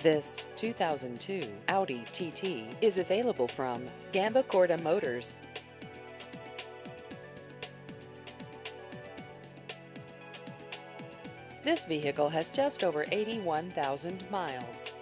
This 2002 Audi TT is available from Gambacorta Motors. This vehicle has just over 81,000 miles.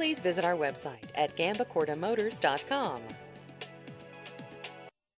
Please visit our website at gambacortamotors.com.